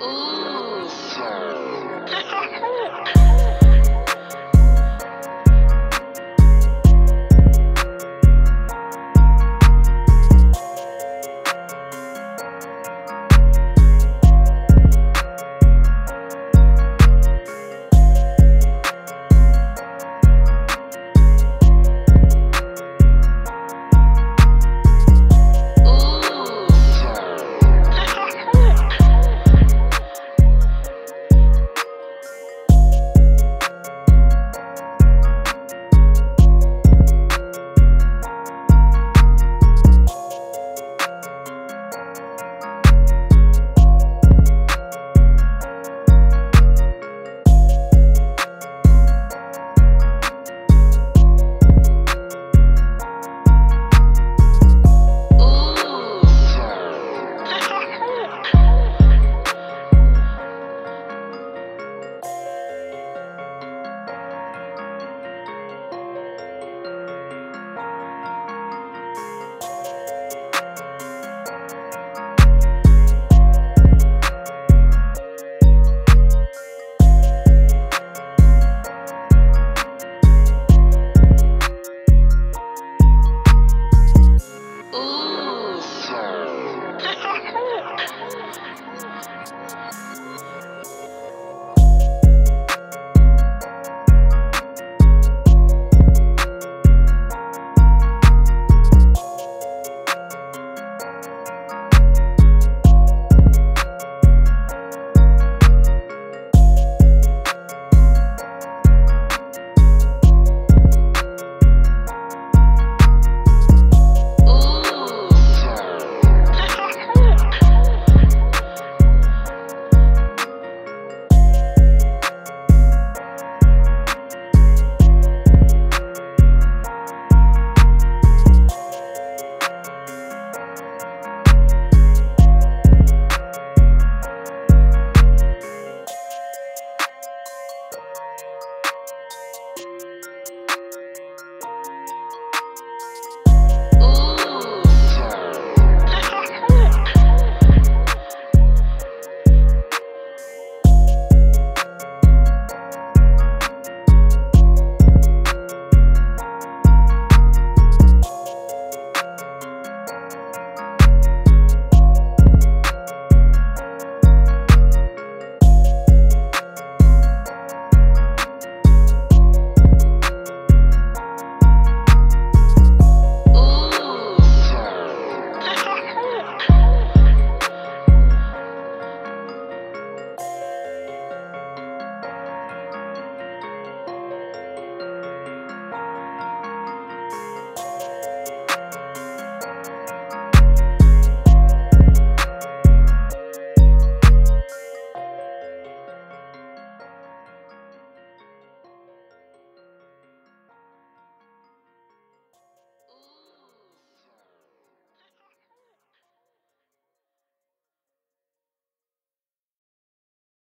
Ooh.